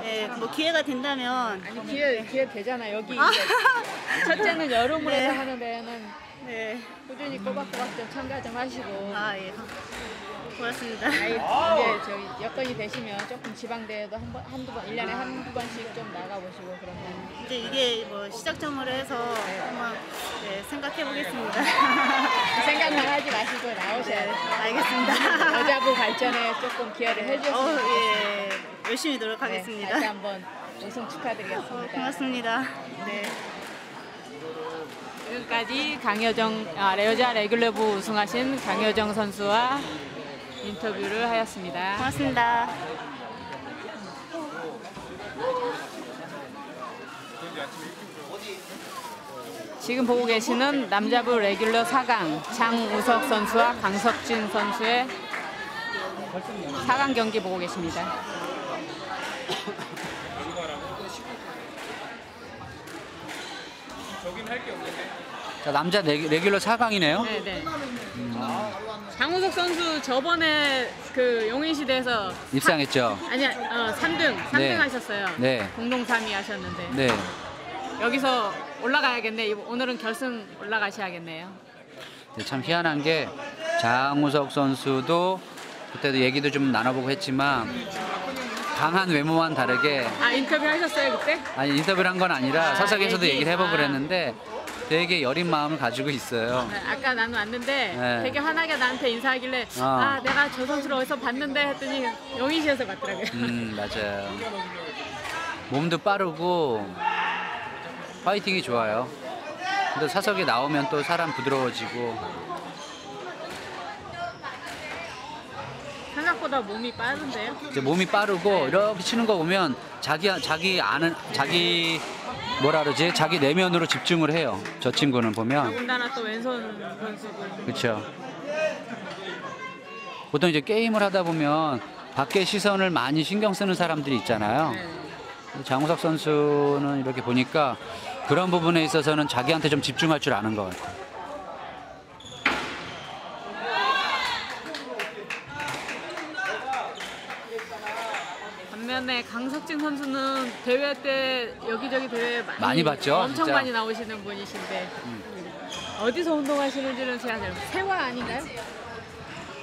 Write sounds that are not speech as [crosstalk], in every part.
네, 뭐 기회가 된다면 아니 기회 기회 되잖아 여기 아. 이제 [laughs] 첫째는 여름으로 해서 네. 하는 데는 네. 꾸준히 꼬박꼬박 좀 참가 좀 하시고 아 예. 고맙습니다. 아이, 이제 저희 여건이 되시면 조금 지방대회도 한 번, 한두 번, 일년에 한두 번씩 좀 나가보시고 그러면 이제 이게 뭐 시작점으로 해서 한번 네, 생각해 보겠습니다. [laughs] 생각만 하지 마시고 나오셔야 네, 돼요. 알겠습니다. 여자부 발전에 조금 기여를 어, 해주셨으면 예. 열심히 네, 노력하겠습니다. 다시 한번 우승 어, 축하드리겠습니다. 고맙습니다. 네. 지금까지 강여정 아, 여자 레귤러부 우승하신 강여정 선수와 인터뷰를 하였습니다. 고맙습니다. 지금 보고 계시는 남자부 레귤러 4강 장우석 선수와 강석진 선수의 4강 경기 보고 계십니다. 자, 남자 레- 레귤러 4강이네요. 네, 네. 장우석 선수 저번에 그 용인시대에서 입상했죠. 아니 어, 3등 3등 네. 하셨어요. 네. 공동 3위 하셨는데 네. 여기서 올라가야겠네. 이번- 오늘은 결승 올라가셔야겠네요. 네, 참 희한한 게 장우석 선수도 그때도 얘기도 좀 나눠보고 했지만 강한 외모와는 다르게 아 인터뷰 하셨어요 그때? 아니 인터뷰를 한 건 아니라 아, 사석에서도 얘기. 얘기를 해보고 아. 그랬는데 되게 여린 마음을 가지고 있어요. 네, 아까 나는 왔는데 네. 되게 환하게 나한테 인사하길래 어. 아 내가 저 선수를 어디서 봤는데 했더니 용인시에서 봤더라고요. 음 맞아요. 몸도 빠르고 파이팅이 좋아요. 근데 사석에 나오면 또 사람 부드러워지고 생각보다 몸이 빠른데요? 이제 몸이 빠르고 이렇게 치는 거 보면 자기 자기 아는 자기 뭐라 그러지 자기 내면으로 집중을 해요. 저 친구는 보면 더군다나 또 왼손 선수고 그렇죠. 보통 이제 게임을 하다 보면 밖에 시선을 많이 신경 쓰는 사람들이 있잖아요. 네. 장우석 선수는 이렇게 보니까 그런 부분에 있어서는 자기한테 좀 집중할 줄 아는 것 같아요. 반면에 강석진 선수는 대회 때 여기저기 대회 많이, 많이 봤죠, 엄청 진짜. 음. 많이 나오시는 분이신데 어디서 운동하시는지는 제가 잘 세화 아닌가요?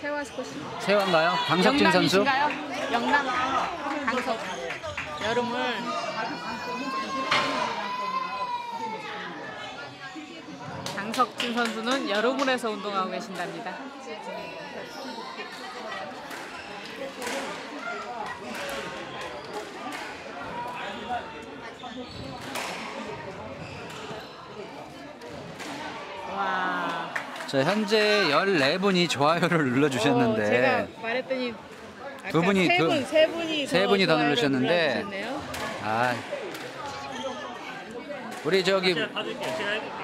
세화 스쿼시? 세화인가요? 강석진 선수? 영남이신가요? 영남 강석 여름을 강석진 선수는 여름을에서 운동하고 계신답니다. 와. 저 현재 14분이 좋아요를 눌러주셨는데 어, 제가 말했더니 두 분이 세 두- 분, 세 분이 세 분이 더 눌러주셨네요. 아 우리 저기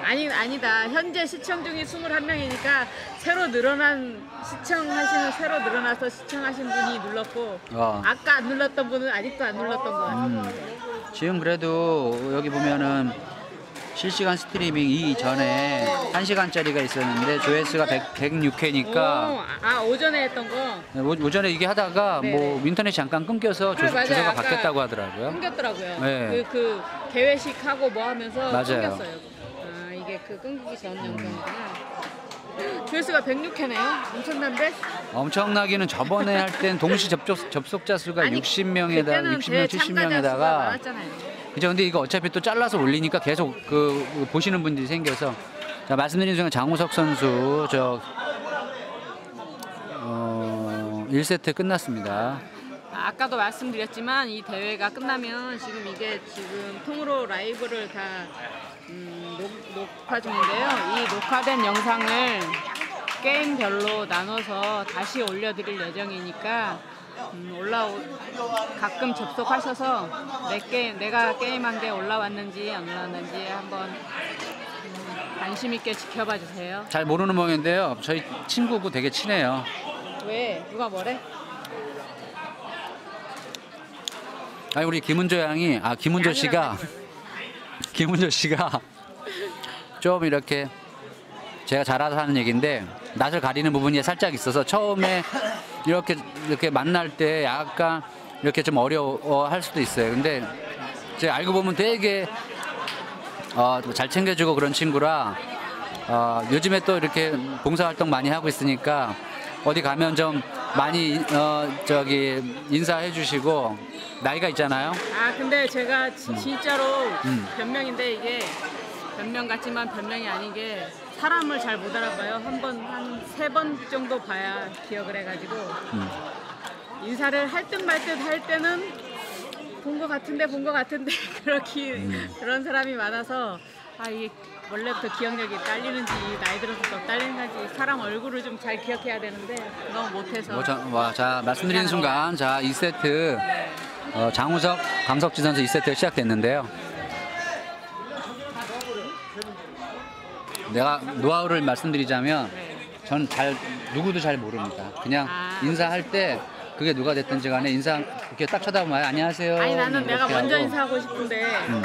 아니 아니다. 현재 시청 중이 21명이니까 새로 늘어난 시청하시는 새로 늘어나서 시청하신 분이 눌렀고 어. 아까 안 눌렀던 분은 아직도 안 눌렀던 것 같아요. 음, 지금 그래도 여기 보면은 실시간 스트리밍 이전에 1시간짜리가 있었는데 조회수가 100, 106회니까 오, 아 오전에 했던 거 오전에 이게 하다가 네, 뭐 네. 인터넷이 잠깐 끊겨서 그래, 주, 맞아요. 주소가 아까 바뀌었다고 하더라고요. 끊겼더라고요. 네. 그, 그 개회식 하고 뭐 하면서 맞아요. 끊겼어요. 아 이게 그 끊기기 전 영상이구나. 조회수가 106회네요. 엄청난데? 엄청나기는 저번에 할 땐 동시 접촉, 접속자 수가 아니, 60명에다 그때는 60명, 대참가자 수가 70명에다가 많았잖아요. 그죠? 근데 이거 어차피 또 잘라서 올리니까 계속 그, 그 보시는 분들이 생겨서 자 말씀드린 순간 장우석 선수 저 어, 1세트 끝났습니다. 아까도 말씀드렸지만 이 대회가 끝나면 지금 이게 지금 통으로 라이브를 다 음, 녹, 녹화 중인데요. 이 녹화된 영상을 게임별로 나눠서 다시 올려드릴 예정이니까 음, 올라오 가끔 접속하셔서 내 게임 내가 게임한 게 올라왔는지 안 올라왔는지 한번 음, 관심 있게 지켜봐 주세요. 잘 모르는 모양인데요. 저희 친구고 되게 친해요. 왜 누가 뭐래? 아니 우리 김은조 양이 아 김은조 씨가 [laughs] 김은조 씨가 좀 이렇게 제가 잘 알아서 하는 얘기인데 낯을 가리는 부분이 살짝 있어서 처음에 이렇게 이렇게 만날 때 약간 이렇게 좀 어려워 할 수도 있어요. 근데 제 알고 보면 되게 어, 잘 챙겨주고 그런 친구라 어, 요즘에 또 이렇게 봉사활동 많이 하고 있으니까 어디 가면 좀 많이 어, 저기 인사해 주시고 나이가 있잖아요. 아 근데 제가 지- 진짜로 음. 변명인데 이게 변명 같지만 변명이 아닌 게 사람을 잘 못 알아봐요. 한 번 한 세 번 정도 봐야 기억을 해가지고 음. 인사를 할 듯 말 듯 할 때는 본 것 같은데 본 것 같은데 [laughs] 그렇게 음. 그런 사람이 많아서 아 이게 원래부터 기억력이 딸리는지 나이 들어서 더 딸리는지 사람 얼굴을 좀 잘 기억해야 되는데 너무 못해서 뭐 자, 와, 자 말씀드리는 순간 자 2세트 어, 장우석, 강석진 선수 2세트 시작됐는데요. 내가 노하우를 말씀드리자면 전 잘 누구도 잘 모릅니다. 그냥 아. 인사할 때 그게 누가 됐든지 간에 인사 이렇게 딱 쳐다보면 안녕하세요. 아니 나는 이렇게 내가 먼저 하고. 인사하고 싶은데 음.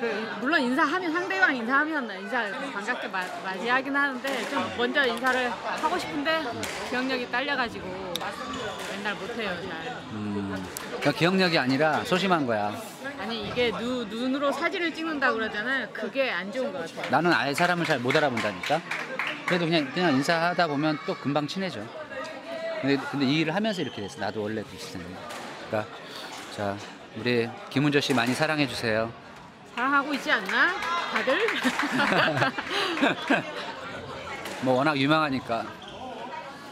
그 물론 인사하면 상대방 인사하면 인사 반갑게 마, 맞이하긴 하는데 좀 먼저 인사를 하고 싶은데 기억력이 딸려가지고 맨날 못해요 잘. 음, 그러니까 기억력이 아니라 소심한 거야. 아니 이게 누, 눈으로 사진을 찍는다 그러잖아요. 그게 안 좋은 것 같아요. 나는 아예 사람을 잘 못 알아본다니까. 그래도 그냥 그냥 인사하다 보면 또 금방 친해져. 근데 근데 이 일을 하면서 이렇게 됐어. 나도 원래 그랬었는데. 그러니까 자 우리 김은조 씨 많이 사랑해 주세요. 사랑하고 있지 않나? 다들? [laughs] 뭐 워낙 유명하니까.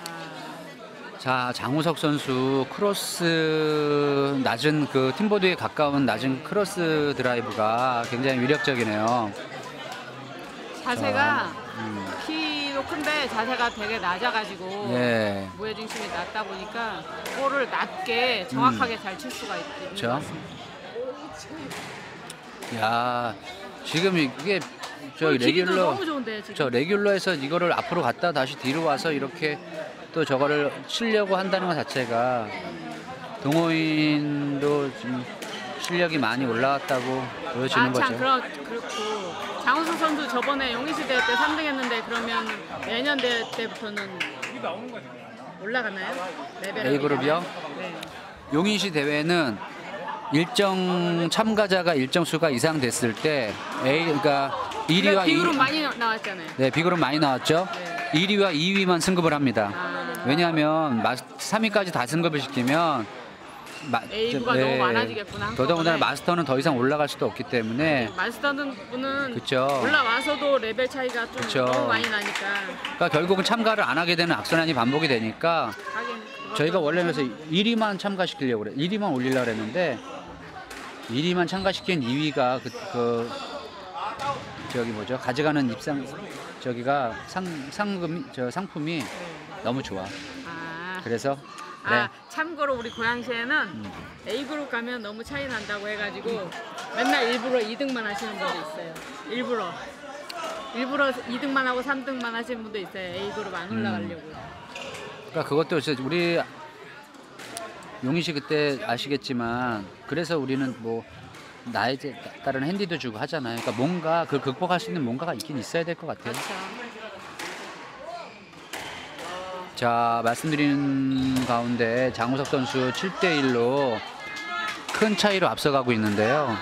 아, 자 장우석 선수 크로스 낮은 그 tin board에 가까운 낮은 크로스 드라이브가 굉장히 위력적이네요. 자세가 음, 키도 큰데 자세가 되게 낮아가지고 예. 무게 중심이 낮다 보니까 볼을 낮게 정확하게 잘 칠 수가 있는 것 그렇죠. 같습니다. 야 지금 이게 저볼 길이도 regular 너무 좋은데 지금. 저 regular에서 이거를 앞으로 갔다 다시 뒤로 와서 이렇게 또 저거를 치려고 한다는 것 자체가 동호인도 지금 실력이 많이 올라왔다고 보여지는 아, 참, 거죠. 그렇, 그렇고. 장우석 선수 저번에 용인시 대회 때 3등 했는데 그러면 내년 대회 때부터는 올라가나요? 레벨 A그룹이요? 네. 용인시 대회는 일정 참가자가 일정 수가 이상 됐을 때 A 그러니까 1위와 비율은 2위 많이 나- 나왔잖아요. 네, 비그룹 많이 나왔죠. 네. 1위와 2위만 승급을 합니다. 아. 왜냐하면 3위까지 다 승급을 시키면 마- A부가 저- 너무 네. 많아지겠구나, 더더군다나 한꺼번에. 마스터는 더 이상 올라갈 수도 없기 때문에 마스터는 분은 그쵸. 올라와서도 레벨 차이가 좀 그쵸. 너무 많이 나니까 그러니까 결국은 참가를 안 하게 되는 악순환이 반복이 되니까 하긴 그것도 저희가 원래는 그래서 1위만 참가시키려고 그래. 1위만 올리려고 그랬는데 1위만 참가시킨 2위가 그, 그 저기 뭐죠? 가져가는 입상 저기가 상 상금 저 상품이 네. 너무 좋아. 아, 그래서 네. 아 참고로 우리 고양시에는 음. A 그룹 가면 너무 차이 난다고 해가지고 맨날 일부러 2등만 하시는 분도 있어요. 일부러 일부러 2등만 하고 3등만 하시는 분도 있어요. A 그룹 안 음. 올라가려고. 그러니까 그것도 진짜 우리 용희 씨 그때 아시겠지만 그래서 우리는 뭐 나에 따른 핸디도 주고 하잖아요. 그러니까 뭔가 그걸 극복할 수 있는 뭔가가 있긴 있어야 될 것 같아요. 그렇죠. 자 말씀드리는 가운데 장우석 선수 7대 1로 큰 차이로 앞서가고 있는데요.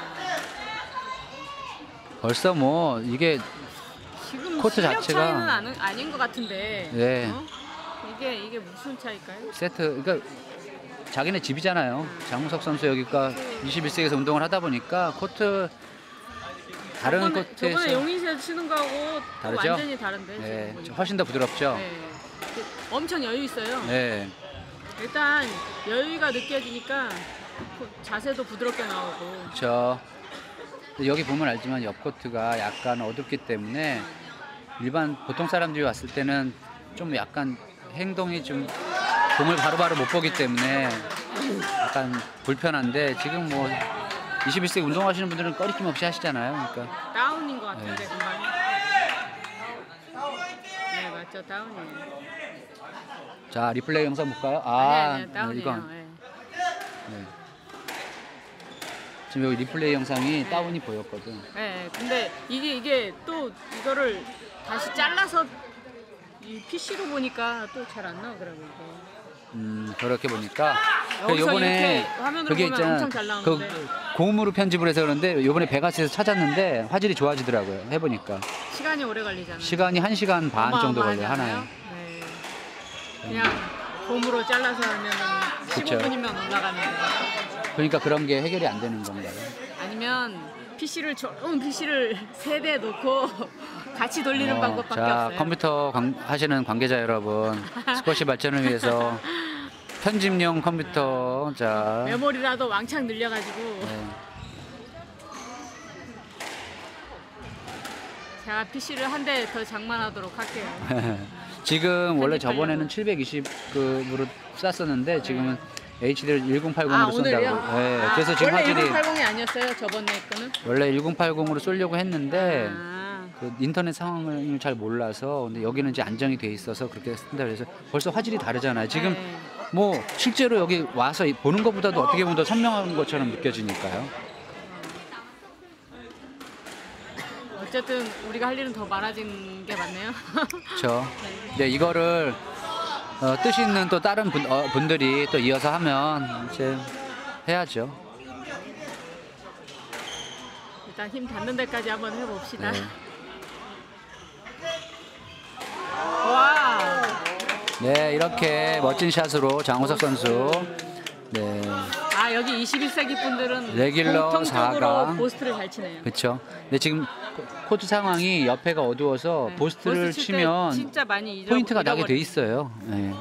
벌써 뭐 이게 코트 자체가- 차이는 아닌 것 같은데. 네. 어? 이게 이게 무슨 차일까요? 세트 그러니까 자기네 집이잖아요. 장우석 선수 여기가 21세기에서 운동을 하다 보니까 코트 다른 저번에, 코트에서 저번에 용인시에서 치는 거하고 또 다르죠? 완전히 다른데. 네. 훨씬 더 부드럽죠. 네. 그- 엄청 여유 있어요. 네. 일단 여유가 느껴지니까 그 자세도 부드럽게 나오고 그렇죠. 여기 보면 알지만 옆 코트가 약간 어둡기 때문에 일반 보통 사람들이 왔을 때는 좀 약간 행동이 좀 공을 바로바로 못 보기 때문에 약간 불편한데 지금 뭐 21세기 운동하시는 분들은 거리낌 없이 하시잖아요. 그러니까 다운인 것 같은데 금방. 네 맞죠 다운이에요. 자 리플레이 영상 볼까요? 아니 아, 아니 다운이에요. 이건 네. 네. 지금 여기 리플레이 영상이 다운이 보였거든. 네, 근데 이게 이게 또 이거를 다시 잘라서 이 PC로 보니까 또 잘 안 나오더라고요. 이게. 음 그렇게 보니까 여기서 요번에 이렇게 화면으로 그게 보면 있잖아. 엄청 잘 그 나오는데 고음으로 편집을 해서 그런데 요번에 베가스에서 찾았는데 화질이 좋아지더라고요. 해보니까 시간이 오래 걸리잖아요. 시간이 1시간 반 정도 걸려요. 않아요? 네. 그냥 폼으로 잘라서 하면 그쵸. 15분이면 올라가는데 그러니까 그런 게 해결이 안 되는 건가요? 아니면 PC를 좋은 PC를 [laughs] 세 대 놓고 [laughs] 같이 돌리는 어, 방법밖에 자, 없어요. 컴퓨터 관- 하시는 관계자 여러분, 스쿼시 발전을 위해서 [laughs] 편집용 컴퓨터, 자, 메모리라도 왕창 늘려가지고 네. 제가 PC를 한 대 더 장만하도록 할게요. [laughs] 지금 원래. 저번에는 720급으로 쐈었는데 지금은 HD를 1080으로 아 쏜다고. 오늘요? 네, 아, 그래서 지금 원래 화질이 1080이 아니었어요 저번에 거는? 원래 1080으로 쏘려고 했는데 아, 그 인터넷 상황을 잘 몰라서 근데 여기는 이제 안정이 돼 있어서 그렇게 쓴다 그래서 벌써 화질이 다르잖아요. 지금 네. 뭐 실제로 여기 와서 보는 것보다도 어떻게 보면 더 선명한 것처럼 느껴지니까요. 어쨌든 우리가 할 일은 더 많아진 게 맞네요. [laughs] 그렇죠. 이제 이거를 어, 뜻 있는 또 다른 분, 어, 분들이 또 이어서 하면 이제 해야죠. 일단 힘 닿는 데까지 한번 해봅시다. 네. [laughs] 와, 네, 이렇게 멋진 샷으로 장우석 선수. 네, 아 여기 21세기 분들은 레귤러 공통적으로 사각. 보스트를 잘 치네요. 그렇죠. 근데 지금 코- 코트 상황이 옆에가 어두워서 네. boast를 boast 칠때 치면 진짜 많이 잊어, 포인트가 나게 돼. 있어요. 네.